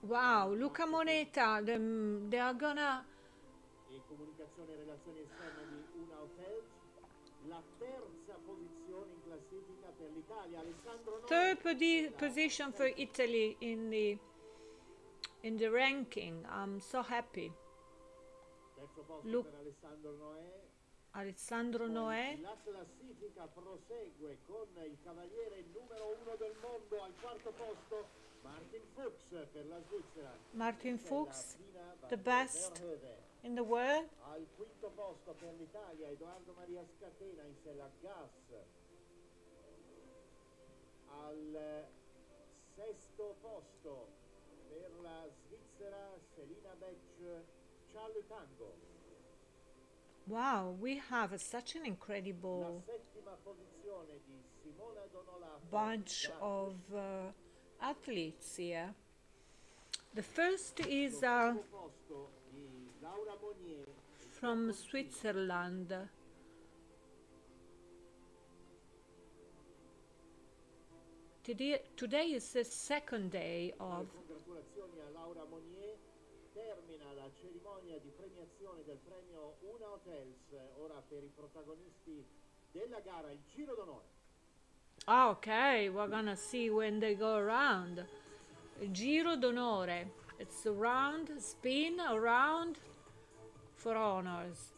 Wow, Luca Moneta, the, mm, they are gonna e comunicazione e relazioni esterne di Una Hotels. La terza posizione in classifica per l'Italia, Alessandro Noè. third position for Italy in the in the ranking. I'm so happy. Terzo posto Lu- per Alessandro Noè. Alessandro Noè. La classifica prosegue con il cavaliere numero uno del mondo al quarto posto, Martin Fuchs per la Svizzera. Martin Fuchs, the best in the world. Al quinto posto per l'Italia, Edoardo Maria Scatena in sella gas. Al sesto posto per la Svizzera, Selina Becc, Charlie Tango. Wow, we have such an incredible settima posizione di Simona Donolato. bunch of uh, athletes here. The first is uh, Primo posto di Laura Monnier. from Switzerland. Today, today is the second day of Termina la cerimonia di premiazione del premio Una Hotels. Ora per i protagonisti della gara, il Giro d'Onore. Ah, okay, we're gonna see when they go around. Giro d'onore. It's round spin around for honors.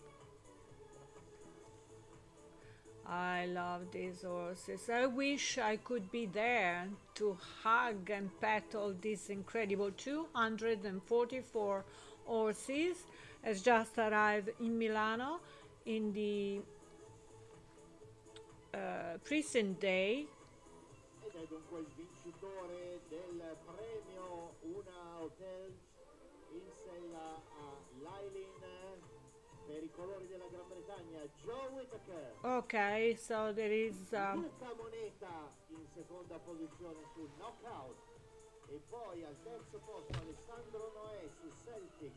I love these horses. I wish I could be there to hug and pet all these incredible 244 horses has just arrived in Milano in the uh, present day del premio Una in sella Okay, so there is. Moneta in seconda posizione sul knockout poi al terzo posto Alessandro Noè su Celtic.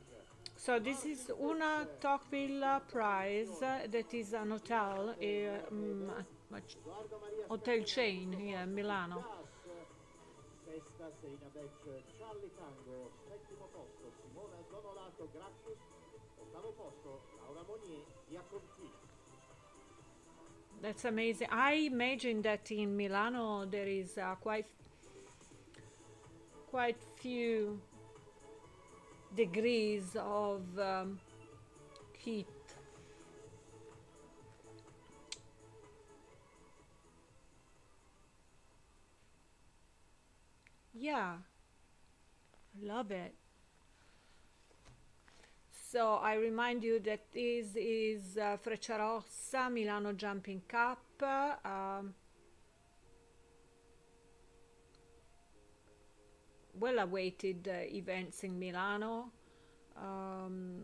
so this is Una Tocqueville Prize. uh, That is an hotel, um, much hotel chain here in Milano. Serena Charlie Tango, settimo posto Simona Gracchus, ottavo posto Laura Iaconti. That's amazing. I imagine that in Milano there is uh, quite quite few degrees of um, heat. Yeah, love it. So I remind you that this is uh, Frecciarossa Milano Jumping Cup. Um, well awaited uh, events in Milano. Um,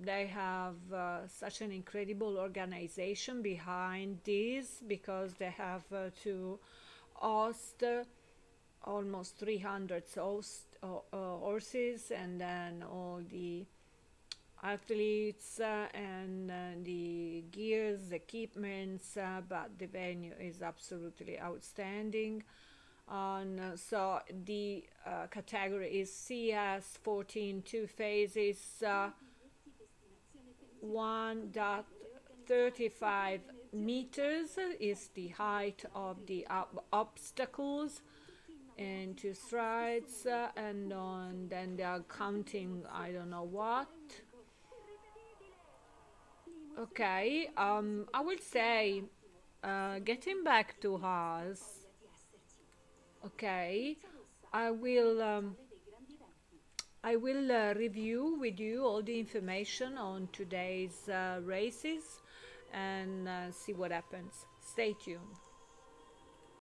they have uh, such an incredible organization behind this because they have uh, to host almost 300 host, uh, uh, horses and then all the athletes uh, and the gears, equipments, but the venue is absolutely outstanding. And uh, so the uh, category is CS 14 two phases, uh, 1.35 meters is the height of the ob- obstacles and two strides uh, and on then they are counting I don't know what Okay, um, I will say, uh, getting back to us. Okay, I will, um, I will uh, review with you all the information on today's uh, races and uh, see what happens. Stay tuned.